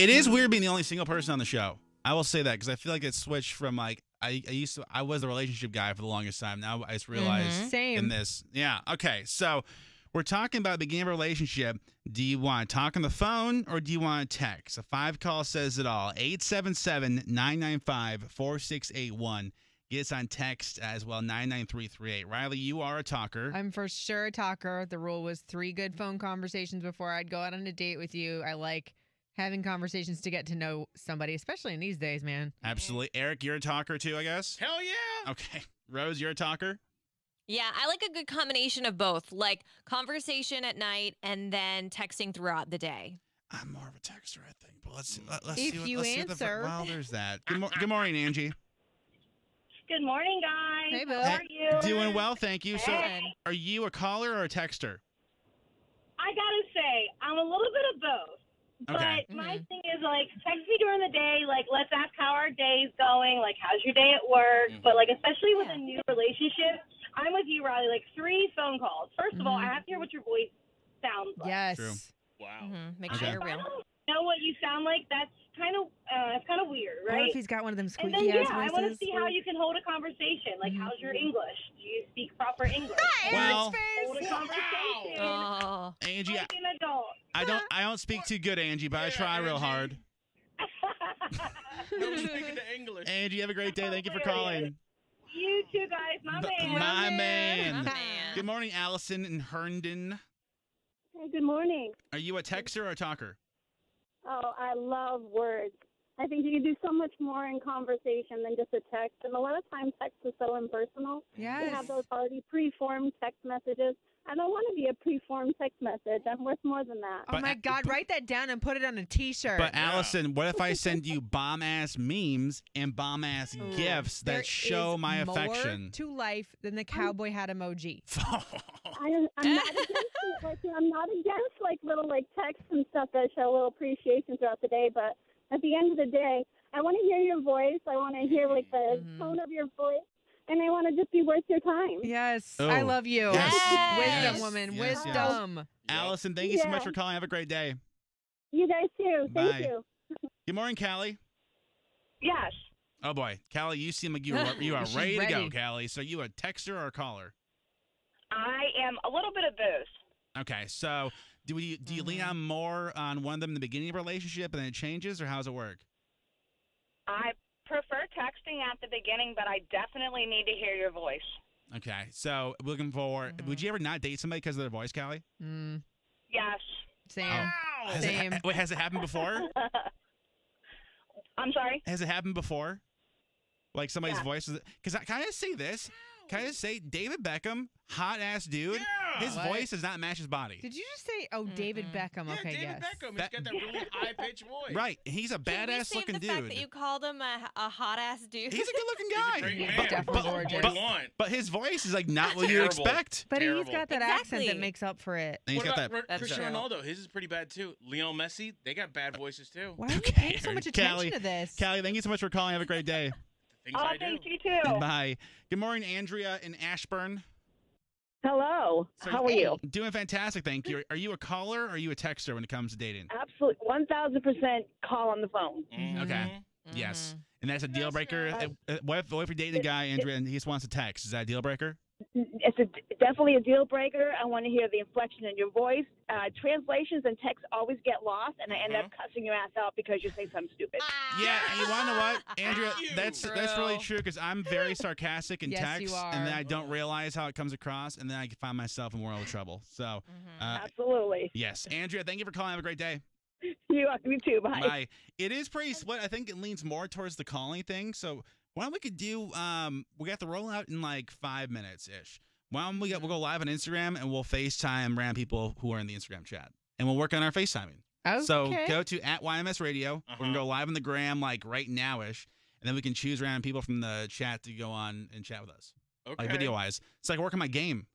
It is weird being the only single person on the show. I will say that because I feel like it switched from like I, I used to I was the relationship guy for the longest time. Now I just realized Mhm. in this. Yeah. Okay. So we're talking about beginning of a relationship. Do you want to talk on the phone or do you want to text? A five call says it all. 877 995 4681. Get us on text as well, 99338. Riley, you are a talker. I'm for sure a talker. The rule was three good phone conversations before I'd go out on a date with you. I like having conversations to get to know somebody, especially in these days, man. Absolutely. Erick, you're a talker too, I guess? Hell yeah. Okay. Rose, you're a talker? Yeah, I like a good combination of both, like conversation at night and then texting throughout the day. I'm more of a texter, I think. But let's see. Let, us If see what, you let's see what the, answer. well, there's that. Good, mor- good morning, Angie. Good morning, guys. Hey, Bill. How are you? Doing well, thank you. So, are you a caller or a texter? I gotta say, I'm a little bit of both. Okay. But my Mhm. thing is like, text me during the day. Like, let's ask how our day's going. Like, how's your day at work? Mhm. But like, especially with Yeah. a new relationship, I'm with you, Riley. Like, three phone calls. 1st of all, Mhm. I have to hear what your voice sounds like. Yes. True. Wow. hmm Make sure If you're real. Don't know what you sound like, that's kind of uh, it's kind of weird, Or right? if he's got one of them And squeaky then yeah, ass I want to see how you can hold a conversation. Like, Mhm. how's your English? Do you speak proper English? Well- hold a conversation. Oh, Angie, I, like an adult. I don't I don't speak too good, Angie, but I Yeah, try real Angie. hard. No speaking to English. Angie, have a great day. Thank you for calling. you too, guys, my B- man. My man. my man. Good morning, Allison in Herndon. Hey, good morning. Are you a texter or a talker? Oh, I love words. I think you can do so much more in conversation than just a text. And a lot of times, text is so impersonal. We Yes. have those already pre-formed text messages. I don't want to be a pre-formed text message. I'm worth more than that. Oh But- my God! Write that down and put it on a T-shirt. But Allison, what if I send you bomb ass memes and bomb ass Ooh. Mm. gifts There that show is my more affection? to life than the cowboy hat emoji. I, I'm not against it. Like, I'm not against like little like texts and stuff that show a little appreciation throughout the day. But at the end of the day, I want to hear your voice. I want to hear like the Mhm. tone of your voice, and I want to just be worth your time. Yes, Oh. I love you. Yes. Wisdom, Yes. woman, Yes, yes. wisdom. Allison, thank you so much for calling. Have a great day. You guys too. Thank you. Good morning, Callie. Yes. Oh boy, Callie, you seem like you are you are She's ready, to go. Callie. So you a texter or a caller? I am a little bit of both. Okay, so do we do you lean Mhm. on more on one of them in the beginning of a relationship and then it changes, or how does it work? I prefer texting at the beginning, but I definitely need to hear your voice. Okay, so looking forward. Mhm. Would you ever not date somebody because of their voice, Callie? Mm, Yes. same. Has Same. it, wait, has it happened before? I'm sorry. has it happened before? Like somebody's Yeah. voice is because can I just say this? Can I just say David Beckham, hot ass dude. Yeah. His What? voice does not match his body. Did you just say, oh, David. Beckham? Yeah, okay, David yes. Beckham. That- He's got that really high pitched voice. Right, he's a Can we badass save looking the dude. fact that you called him a, a hot ass dude? He's a good looking He's guy. a great man. definitely But- gorgeous. What do you want? But his voice is like not what you Terrible. expect. But he's Terrible. got that accent that Exactly. makes up for it. And he's what got about that. Ro- That's Cristiano. Ronaldo? His is pretty bad too. Lionel Messi, they got bad voices too. Why are you Okay, paying so much attention Callie- to this? Callie, thank you so much for calling. Have a great day. Things Oh, I do. thank you too. Bye. Good morning, Andrea in Ashburn. Hello. So- How are you? Doing fantastic, thank you. Are you a caller or are you a texter when it comes to dating? Absolutely. 1000% call on the phone. Mhm. Okay. Yes. Mhm. And that's a deal breaker. sir. What if, what if you're dating a guy, Andrea, and he just wants to text? Is that a deal breaker? It's a, definitely a deal breaker. I want to hear the inflection in your voice. Uh, translations and texts always get lost, and I end up cussing your ass out because you say something stupid. Yeah, and you want to know what, Andrea? You. That's that's really True. true because I'm very sarcastic in Yes, text, and then. I don't realize how it comes across, and then I find myself in world of trouble. So, Mhm. uh, Absolutely. yes, Andrea, thank you for calling. Have a great day. You, you too. Bye. Bye. It is pretty split. I think it leans more towards the calling thing. So why don't we could do? Um, we got the rollout in like five minutes ish. Why don't we get, we'll go live on Instagram and we'll FaceTime random people who are in the Instagram chat, and we'll work on our FaceTiming. Okay. So go to at YMS Radio. We're gonna Uh-huh. go live on the gram like right now ish, and then we can choose random people from the chat to go on and chat with us, Okay. like video wise. It's like working my game.